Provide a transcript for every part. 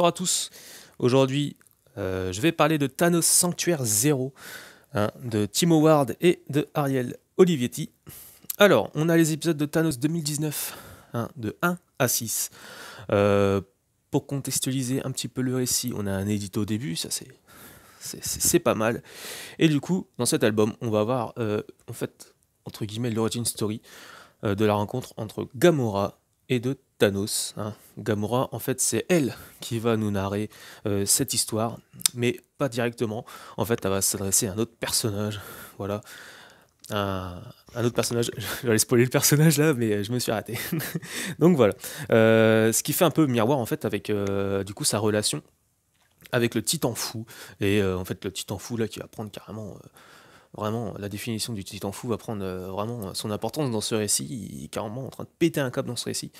Bonjour à tous. Aujourd'hui, euh, je vais parler de Thanos Sanctuaire 0 hein, de Tim Howard et de Ariel Olivetti. Alors, on a les épisodes de Thanos 2019 hein, de 1 à 6. Euh, pour contextualiser un petit peu le récit, on a un édito au début, ça c'est c'est pas mal. Et du coup, dans cet album, on va avoir euh, en fait entre guillemets l'origin story de la rencontre entre Gamora et de Thanos. Hein. Gamora, en fait, c'est elle qui va nous narrer euh, cette histoire, mais pas directement. En fait, elle va s'adresser à un autre personnage. Voilà. Un, autre personnage. Je aller spoiler le personnage là, mais je me suis arrêté. Donc voilà. Euh, ce qui fait un peu miroir, en fait, avec euh, du coup sa relation avec le titan fou. Et en fait, le titan fou là qui va prendre carrément Vraiment, la définition du titan fou va prendre euh, vraiment son importance dans ce récit. Il est carrément en train de péter un câble dans ce récit.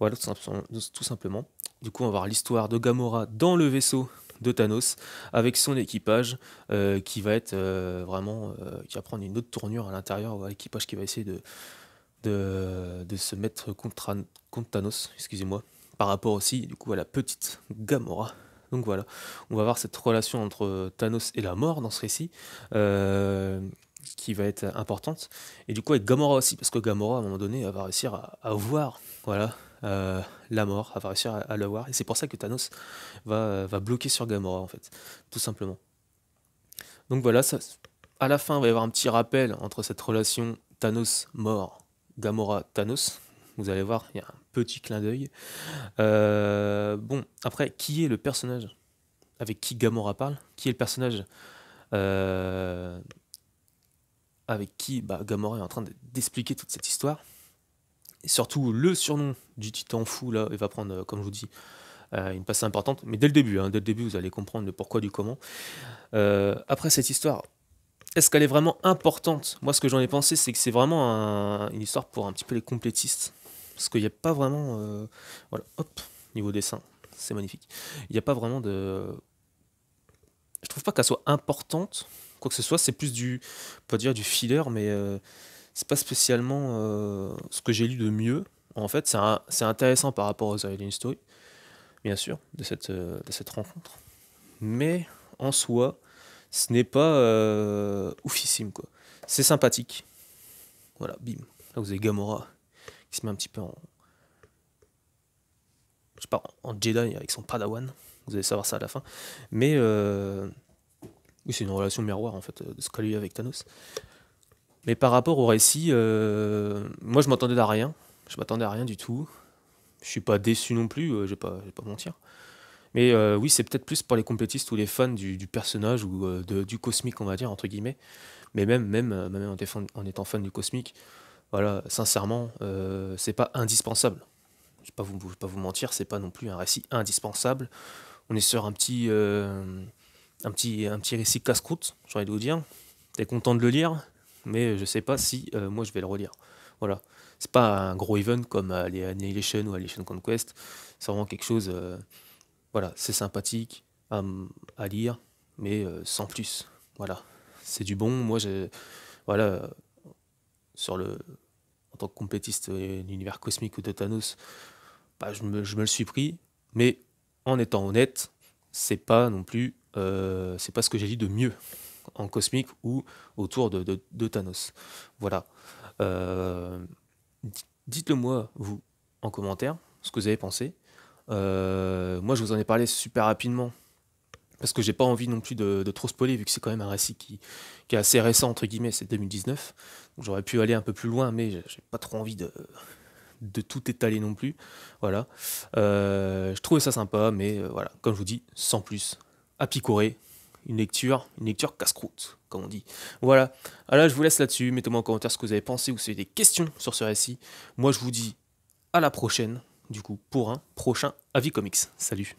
Voilà, tout, simplement. Du coup, on va voir l'histoire de Gamora dans le vaisseau de Thanos avec son équipage euh, qui va être euh, vraiment qui va prendre une autre tournure à l'intérieur l'équipage qui va essayer de, se mettre contre, contre Thanos excusez-moi par rapport aussi du coup à la petite Gamora donc voilà, on va voir cette relation entre Thanos et la mort dans ce récit, euh, qui va être importante. Et du coup avec Gamora aussi, parce que Gamora à un moment donné va réussir à, voir voilà, euh, la mort, va réussir à, la voir. Et c'est pour ça que Thanos va, bloquer sur Gamora en fait, tout simplement. Donc voilà, à la fin il va y avoir un petit rappel entre cette relation Thanos-mort, Gamora-Thanos, vous allez voir, il y a un petit clin d'œil. Euh, bon, après, qui est le personnage avec qui Gamora parle? Qui est le personnage euh, avec qui bah, Gamora est en train d'expliquer toute cette histoire? Surtout, le surnom du titan fou, là, il va prendre, euh, comme je vous dis, une place importante. Mais dès le début, hein, dès le début, vous allez comprendre le pourquoi du comment. après cette histoire, est-ce qu'elle est vraiment importante? Moi, ce que j'en ai pensé, c'est que c'est vraiment une histoire pour un petit peu les complétistes parce qu'il n'y a pas vraiment. Euh, voilà, hop, niveau dessin, c'est magnifique. Il n'y a pas vraiment de. Je trouve pas qu'elle soit importante, quoi que ce soit, c'est plus du. Pas dire du filler, mais euh, c'est pas spécialement euh, ce que j'ai lu de mieux. En fait, c'est intéressant par rapport aux Alien Story, bien sûr, de cette, de cette rencontre. Mais en soi, ce n'est pas oufissime, quoi. C'est sympathique. Voilà, bim. Là, vous avez Gamora qui se met un petit peu en. Je sais pas, en Jedi avec son Padawan. Vous allez savoir ça à la fin. Mais. Euh, oui, c'est une relation miroir en fait de eu avec Thanos. Mais par rapport au récit, euh, moi je m'attendais à rien. Je m'attendais à rien du tout. Je suis pas déçu non plus, euh, je vais pas, vais pas mentir. Mais oui, c'est peut-être plus pour les complétistes ou les fans du, personnage ou de, du cosmique, on va dire, entre guillemets. Mais même, même, même en, étant fan du cosmique, voilà, sincèrement, euh, c'est pas indispensable. Je ne vais, pas vous mentir, c'est pas non plus un récit indispensable. On est sur un petit, euh, un petit, un petit récit casse-croûte, j'ai envie de vous dire. T'es content de le lire, mais je sais pas si euh, moi je vais le relire. Voilà. C'est pas un gros event comme les Annihilation ou Annihilation Conquest. C'est vraiment quelque chose. voilà, c'est sympathique à, lire, mais sans plus. Voilà. C'est du bon. Moi. Voilà sur le, en tant que complétiste de l'univers cosmique ou de Thanos, bah, je, me, le suis pris. Mais en étant honnête, c'est pas non plus, euh, c'est pas ce que j'ai dit de mieux en cosmique ou autour de, de, Thanos. Voilà. Euh, dites-le moi, vous, en commentaire, ce que vous avez pensé. Euh, moi, je vous en ai parlé super rapidement parce que j'ai pas envie non plus de, trop spoiler vu que c'est quand même un récit qui, est assez récent entre guillemets, c'est 2019. J'aurais pu aller un peu plus loin, mais j'ai pas trop envie de, tout étaler non plus. Voilà. Euh, je trouvais ça sympa, mais euh, voilà, comme je vous dis, sans plus. À picorer, une lecture, une lecture casse-croûte, comme on dit. Voilà. Alors je vous laisse là-dessus. Mettez-moi en commentaire ce que vous avez pensé ou si vous avez des questions sur ce récit. Moi, je vous dis à la prochaine, du coup, pour un prochain Avis Comics. Salut